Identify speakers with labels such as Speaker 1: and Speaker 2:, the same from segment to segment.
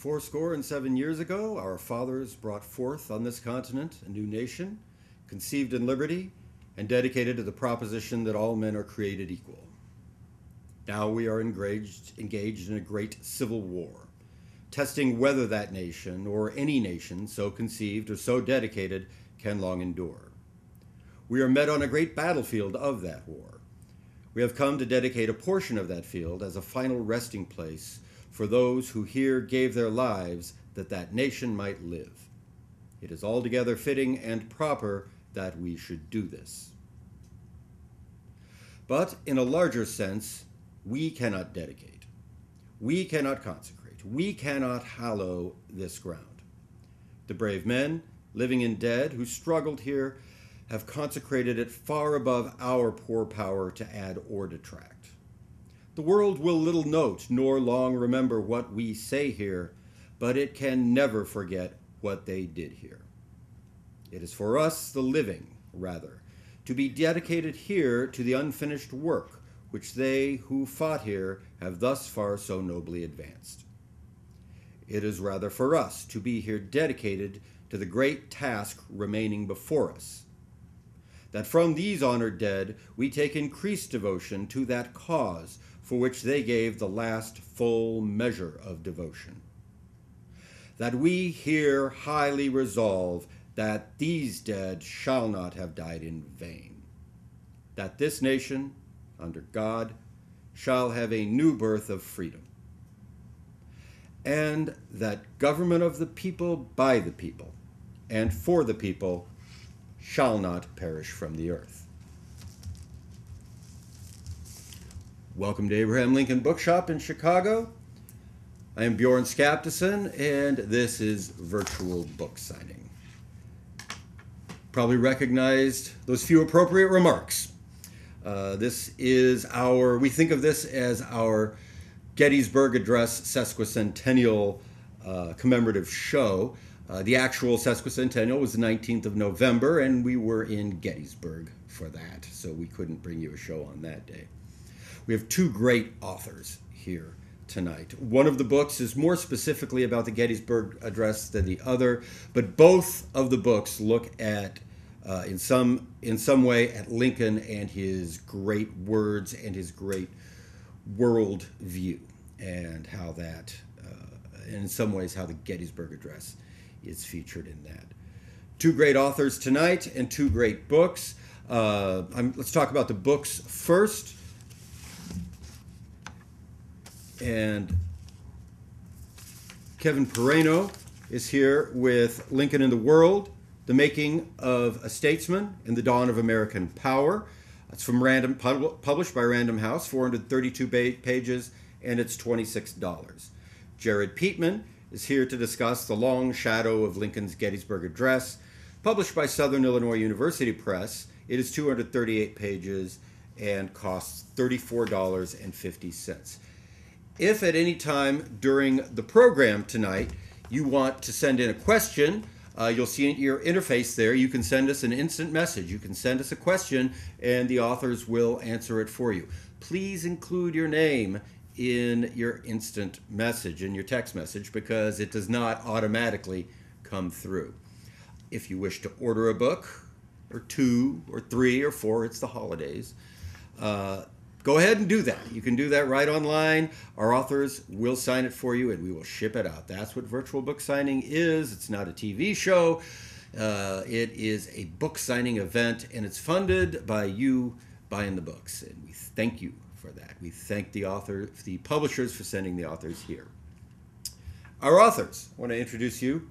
Speaker 1: Fourscore and seven years ago, our fathers brought forth on this continent a new nation, conceived in liberty and dedicated to the proposition that all men are created equal. Now we are engaged, engaged in a great civil war, testing whether that nation, or any nation so conceived or so dedicated, can long endure. We are met on a great battlefield of that war. We have come to dedicate a portion of that field as a final resting place for those who here gave their lives that that nation might live. It is altogether fitting and proper that we should do this. But in a larger sense, we cannot dedicate, we cannot consecrate, we cannot hallow this ground. The brave men, living and dead, who struggled here, have consecrated it far above our poor power to add or detract. The world will little note nor long remember what we say here, but it can never forget what they did here. It is for us, the living, rather, to be dedicated here to the unfinished work which they who fought here have thus far so nobly advanced. It is rather for us to be here dedicated to the great task remaining before us. That from these honored dead we take increased devotion to that cause for which they gave the last full measure of devotion. That we here highly resolve that these dead shall not have died in vain, that this nation, under God, shall have a new birth of freedom, and that government of the people by the people and for the people shall not perish from the earth. Welcome to Abraham Lincoln Bookshop in Chicago. I am Bjorn Skaptason, and this is virtual book signing. Probably recognized those few appropriate remarks. Uh, this is our, we think of this as our Gettysburg Address sesquicentennial uh, commemorative show. Uh, the actual sesquicentennial was the 19th of November, and we were in Gettysburg for that, so we couldn't bring you a show on that day. We have two great authors here tonight. One of the books is more specifically about the Gettysburg Address than the other, but both of the books look at, uh, in some in some way, at Lincoln and his great words and his great world view, and how that, uh, in some ways, how the Gettysburg Address is featured in that. Two great authors tonight and two great books. Uh, let's talk about the books first. And Kevin Peraino is here with Lincoln in the World, The Making of a Statesman and the Dawn of American Power. It's from Random, published by Random House, 432 pages, and it's $26. Jared Peatman is here to discuss The Long Shadow of Lincoln's Gettysburg Address, published by Southern Illinois University Press. It is 238 pages and costs $34.50. If at any time during the program tonight you want to send in a question, uh, you'll see your interface there. You can send us an instant message. You can send us a question, and the authors will answer it for you. Please include your name in your instant message, in your text message, because it does not automatically come through. If you wish to order a book, or two, or three, or four, it's the holidays. Uh, go ahead and do that. You can do that right online. Our authors will sign it for you and we will ship it out. That's what virtual book signing is. It's not a TV show, uh, it is a book signing event and it's funded by you buying the books. And we thank you for that. We thank the author, the publishers for sending the authors here. Our authors, I want to introduce you.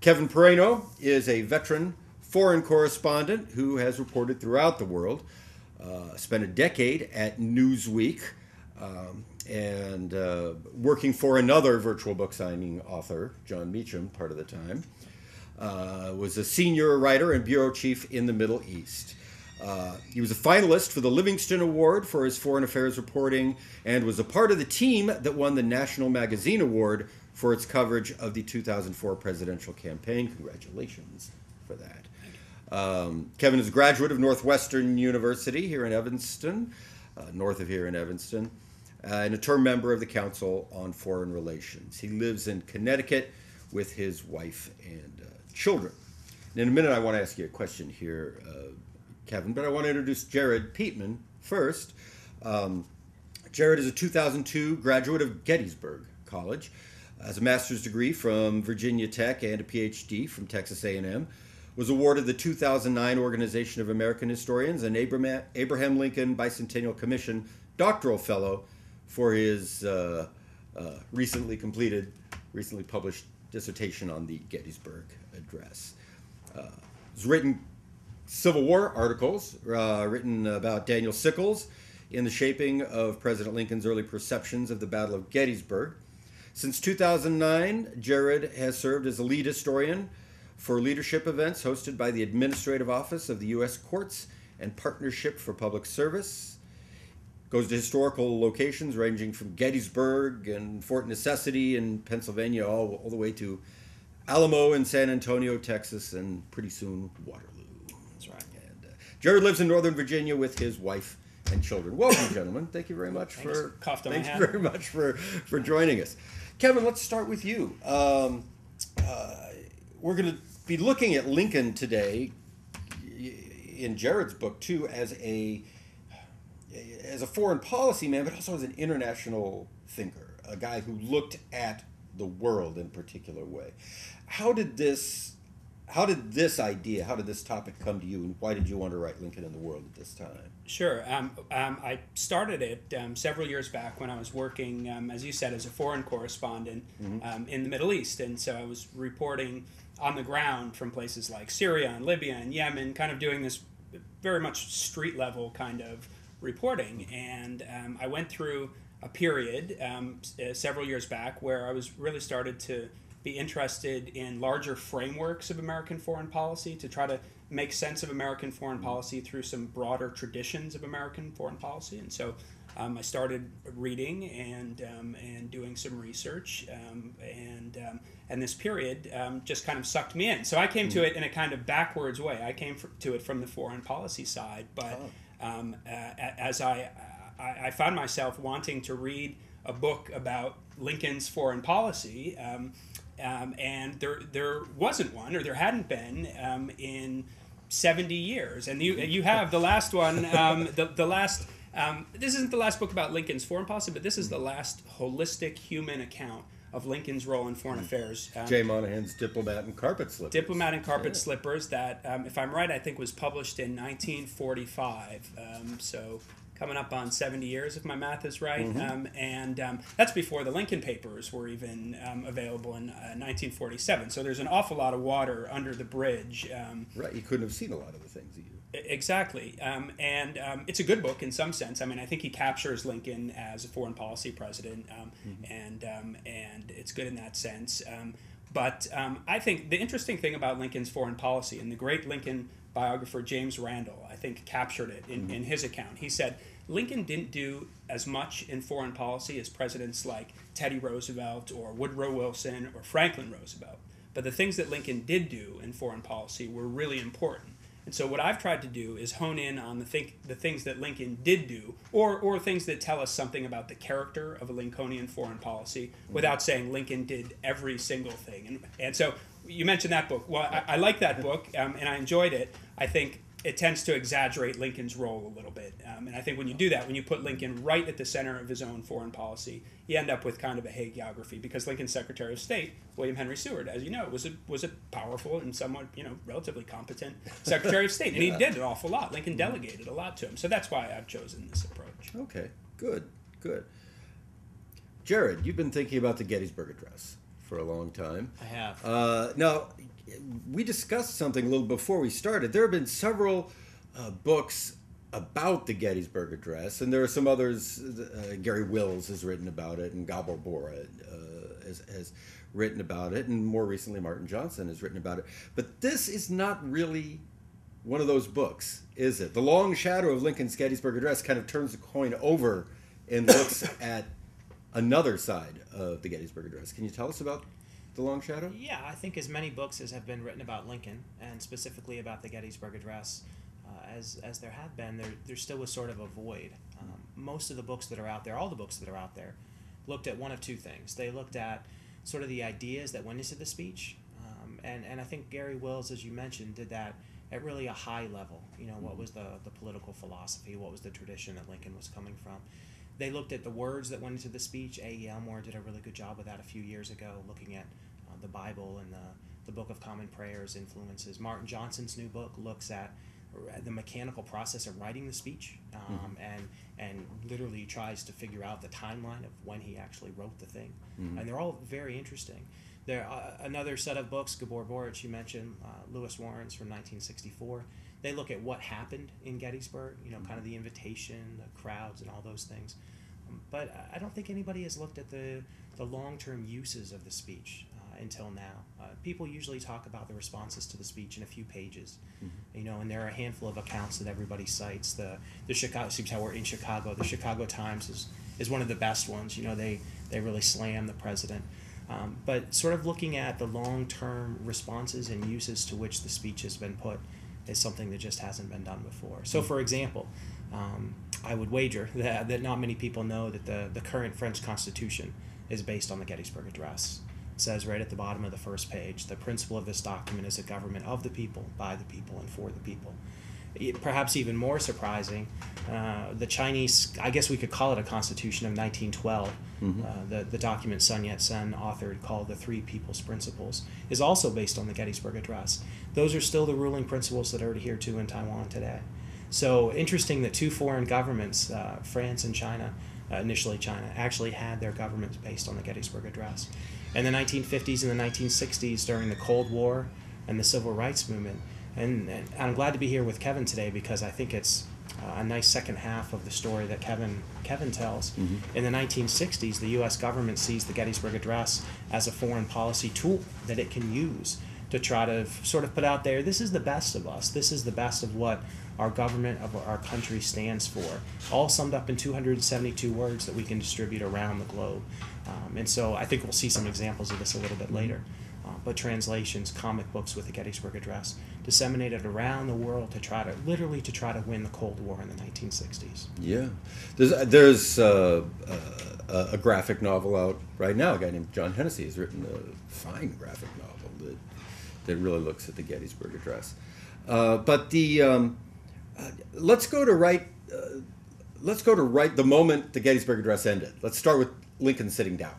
Speaker 1: Kevin Peraino is a veteran foreign correspondent who has reported throughout the world uh, spent a decade at Newsweek um, and uh, working for another virtual book signing author, Jon Meacham, part of the time. Uh, was a senior writer and bureau chief in the Middle East. Uh, he was a finalist for the Livingston Award for his foreign affairs reporting and was a part of the team that won the National Magazine Award for its coverage of the 2004 presidential campaign. Congratulations for that. Um, Kevin is a graduate of Northwestern University here in Evanston, uh, north of here in Evanston. uh, and a term member of the Council on Foreign Relations. He lives in Connecticut with his wife and uh, children. And in a minute, I want to ask you a question here, uh, Kevin, but I want to introduce Jared Peatman first. Um, Jared is a 2002 graduate of Gettysburg College, has a master's degree from Virginia Tech and a PhD from Texas A&M. Was awarded the 2009 Organization of American Historians and Abraham, Lincoln Bicentennial Commission Doctoral Fellow for his uh, uh, recently completed, recently published dissertation on the Gettysburg Address. Uh, written Civil War articles, uh, written about Daniel Sickles in the shaping of President Lincoln's early perceptions of the Battle of Gettysburg. Since 2009, Jared has served as a lead historian for leadership events hosted by the Administrative Office of the U.S. Courts and Partnership for Public Service. Goes to historical locations ranging from Gettysburg and Fort Necessity in Pennsylvania all, all the way to Alamo in San Antonio, Texas, and pretty soon Waterloo.
Speaker 2: That's right.
Speaker 1: And, uh, Jared lives in Northern Virginia with his wife and children. Welcome, gentlemen. Thank you very much
Speaker 2: Thanks.
Speaker 1: for
Speaker 2: Coughed on my
Speaker 1: thank you
Speaker 2: hat.
Speaker 1: very much for for joining us. Kevin, let's start with you. Um, uh, we're going to be looking at Lincoln today in Jared's book too as a as a foreign policy man, but also as an international thinker, a guy who looked at the world in a particular way. How did this how did this idea, how did this topic come to you, and why did you want to write Lincoln in the World at this time?
Speaker 2: Sure. Um, um, I started it um, several years back when I was working, um, as you said, as a foreign correspondent um, in the Middle East. And so I was reporting on the ground from places like Syria and Libya and Yemen, kind of doing this very much street level kind of reporting. And um, I went through a period um, uh, several years back where I was really started to be interested in larger frameworks of American foreign policy to try to make sense of American foreign policy through some broader traditions of American foreign policy. And so um, I started reading and um, and doing some research, um, and um, and this period um, just kind of sucked me in. So I came to it in a kind of backwards way. I came fr- to it from the foreign policy side, but um, uh, as I, I I found myself wanting to read a book about Lincoln's foreign policy. Um, um, and there, there wasn't one, or there hadn't been um, in 70 years. And you, you have the last one, um, the, the last, um, this isn't the last book about Lincoln's foreign policy, but this is the last holistic human account of Lincoln's role in foreign affairs. Um,
Speaker 1: Jay Monaghan's Diplomat and Carpet Slippers.
Speaker 2: Diplomat and Carpet Slippers, that, um, if I'm right, I think was published in 1945. Um, so coming up on 70 years, if my math is right. Um, and um, that's before the Lincoln Papers were even um, available in uh, 1947. So there's an awful lot of water under the bridge. Um,
Speaker 1: Right, you couldn't have seen a lot of the things that you.
Speaker 2: Exactly, um, and um, it's a good book in some sense. I mean, I think he captures Lincoln as a foreign policy president, um, and um, and it's good in that sense. Um, but um, I think the interesting thing about Lincoln's foreign policy, and the great Lincoln biographer James Randall, I think, captured it in, mm-hmm. in his account. He said Lincoln didn't do as much in foreign policy as presidents like Teddy Roosevelt or Woodrow Wilson or Franklin Roosevelt. But the things that Lincoln did do in foreign policy were really important. And so what I've tried to do is hone in on the think the things that Lincoln did do, or or things that tell us something about the character of a Lincolnian foreign policy, without mm-hmm. saying Lincoln did every single thing. And and so you mentioned that book. Well, I, I like that book, um, and I enjoyed it. I think it tends to exaggerate Lincoln's role a little bit, um, and I think when you do that, when you put Lincoln right at the center of his own foreign policy, you end up with kind of a hagiography because Lincoln's Secretary of State, William Henry Seward, as you know, was a was a powerful and somewhat you know relatively competent Secretary of State, and he did an awful lot. Lincoln delegated a lot to him, so that's why I've chosen this approach.
Speaker 1: Okay, good, good. Jared, you've been thinking about the Gettysburg Address for a long time.
Speaker 3: I have.
Speaker 1: Uh, now, we discussed something a little before we started. There have been several uh, books about the Gettysburg Address, and there are some others. Uh, Garry Wills has written about it, and Gabor Boritt uh, has, has written about it, and more recently, Martin Johnson has written about it. But this is not really one of those books, is it? The long shadow of Lincoln's Gettysburg Address kind of turns the coin over and looks at another side of the Gettysburg Address. Can you tell us about the long shadow?
Speaker 3: Yeah, I think as many books as have been written about Lincoln, and specifically about the Gettysburg Address, uh, as as there have been, there there still was sort of a void. Um, most of the books that are out there, all the books that are out there, looked at one of two things. They looked at sort of the ideas that went into the speech, um, and and I think Garry Wills, as you mentioned, did that at really a high level. You know, what was the the political philosophy, what was the tradition that Lincoln was coming from. They looked at the words that went into the speech. A. E. Elmore did a really good job with that a few years ago, looking at uh, the Bible and the the Book of Common Prayers influences. Martin Johnson's new book looks at the mechanical process of writing the speech um, mm-hmm. and and literally tries to figure out the timeline of when he actually wrote the thing mm-hmm. and they're all very interesting there uh, another set of books Gabor Boritt you mentioned uh, Louis Warren's from 1964 they look at what happened in Gettysburg you know mm-hmm. kind of the invitation the crowds and all those things um, but I don't think anybody has looked at the the long-term uses of the speech until now. Uh, people usually talk about the responses to the speech in a few pages, mm-hmm. you know, and there are a handful of accounts that everybody cites. The the Chicago seems how we're in Chicago. The Chicago Times is is one of the best ones. You know, they they really slam the president. Um, but sort of looking at the long term responses and uses to which the speech has been put is something that just hasn't been done before. So, for example, um, I would wager that, that not many people know that the, the current French Constitution is based on the Gettysburg Address It says right at the bottom of the first page the principle of this document is a government of the people, by the people, and for the people. Perhaps even more surprising, uh, the Chinese, I guess we could call it a constitution of 1912, mm-hmm. uh, the, the document Sun Yat sen authored called the Three People's Principles, is also based on the Gettysburg Address. Those are still the ruling principles that are adhered to in Taiwan today. So interesting that two foreign governments, uh, France and China, uh, initially China, actually had their governments based on the Gettysburg Address in the 1950s and the 1960s during the Cold War and the Civil Rights Movement. And, and I'm glad to be here with Kevin today because I think it's uh, a nice second half of the story that Kevin Kevin tells. Mm-hmm. In the 1960s, the U.S. government sees the Gettysburg Address as a foreign policy tool that it can use to try to sort of put out there this is the best of us. This is the best of what our government of our country stands for, all summed up in 272 words that we can distribute around the globe. Um, and so I think we'll see some examples of this a little bit later. Uh, but translations, comic books with the Gettysburg Address, disseminated around the world to try to, literally to try to win the Cold War in the 1960s.
Speaker 1: Yeah. There's, there's uh, uh, a graphic novel out right now. A guy named John Hennessy has written a fine graphic novel that, that really looks at the Gettysburg Address. Uh, but the um, uh, let's go to right. Uh, let's go to right the moment the Gettysburg Address ended. Let's start with Lincoln sitting down.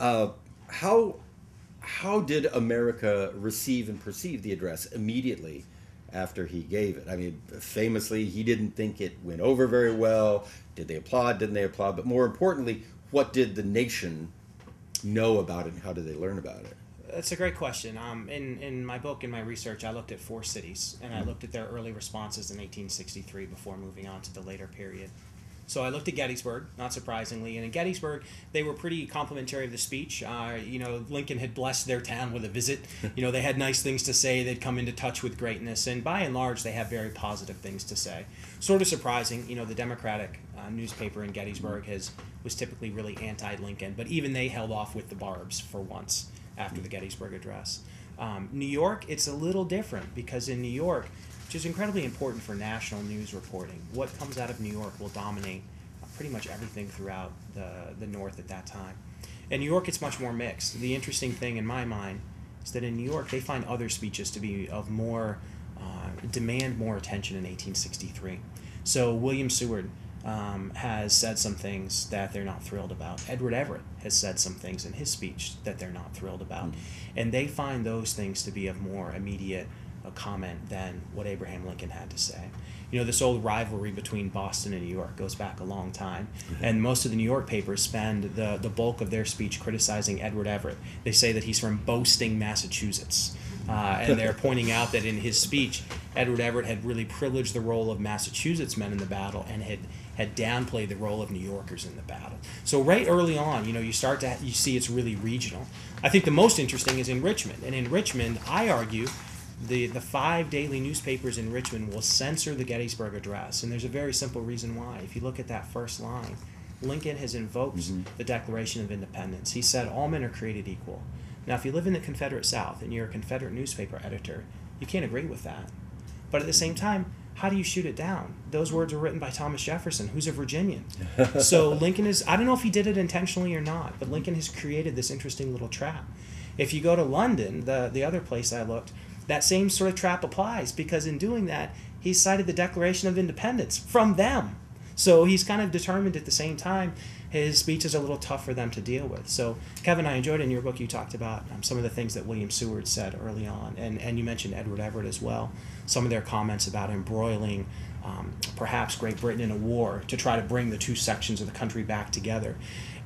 Speaker 1: Uh, how how did America receive and perceive the address immediately after he gave it? I mean, famously, he didn't think it went over very well. Did they applaud? Didn't they applaud? But more importantly, what did the nation know about it and how did they learn about it?
Speaker 3: That's a great question. Um, in, in my book, in my research, I looked at four cities and I mm-hmm. looked at their early responses in 1863 before moving on to the later period. So I looked at Gettysburg, not surprisingly, and in Gettysburg they were pretty complimentary of the speech. Uh, you know, Lincoln had blessed their town with a visit. You know, they had nice things to say. They'd come into touch with greatness, and by and large, they have very positive things to say. Sort of surprising, you know, the Democratic uh, newspaper in Gettysburg has was typically really anti-Lincoln, but even they held off with the barbs for once after the Gettysburg Address. Um, New York, it's a little different because in New York, which is incredibly important for national news reporting. What comes out of New York will dominate uh, pretty much everything throughout the, the North at that time. In New York, it's much more mixed. The interesting thing in my mind is that in New York, they find other speeches to be of more, uh, demand more attention in 1863. So William Seward um, has said some things that they're not thrilled about. Edward Everett has said some things in his speech that they're not thrilled about. Mm-hmm. And they find those things to be of more immediate a comment than what Abraham Lincoln had to say. You know, this old rivalry between Boston and New York goes back a long time. Mm-hmm. And most of the New York papers spend the, the bulk of their speech criticizing Edward Everett. They say that he's from Boasting, Massachusetts. Uh, and they're pointing out that in his speech, Edward Everett had really privileged the role of Massachusetts men in the battle and had had downplayed the role of New Yorkers in the battle. So right early on, you know, you start to you see it's really regional. I think the most interesting is in Richmond, and in Richmond, I argue the, the five daily newspapers in Richmond will censor the Gettysburg Address. And there's a very simple reason why. If you look at that first line, Lincoln has invoked mm-hmm. the Declaration of Independence. He said, All men are created equal. Now, if you live in the Confederate South and you're a Confederate newspaper editor, you can't agree with that. But at the same time, how do you shoot it down? Those words were written by Thomas Jefferson, who's a Virginian. so Lincoln is, I don't know if he did it intentionally or not, but Lincoln has created this interesting little trap. If you go to London, the, the other place I looked, that same sort of trap applies because in doing that, he cited the Declaration of Independence from them. So he's kind of determined at the same time his speech is a little tough for them to deal with. So, Kevin, I enjoyed in your book you talked about um, some of the things that William Seward said early on, and, and you mentioned Edward Everett as well. Some of their comments about embroiling um, perhaps Great Britain in a war to try to bring the two sections of the country back together.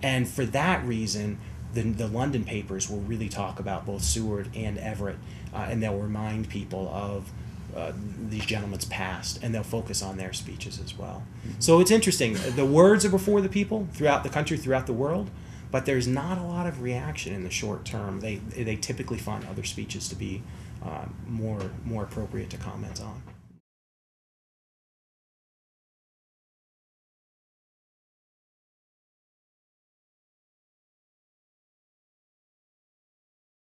Speaker 3: And for that reason, the, the London papers will really talk about both Seward and Everett, uh, and they'll remind people of uh, these gentlemen's past, and they'll focus on their speeches as well. So it's interesting. The words are before the people throughout the country, throughout the world, but there's not a lot of reaction in the short term. They they typically find other speeches to be uh, more more appropriate to comment on.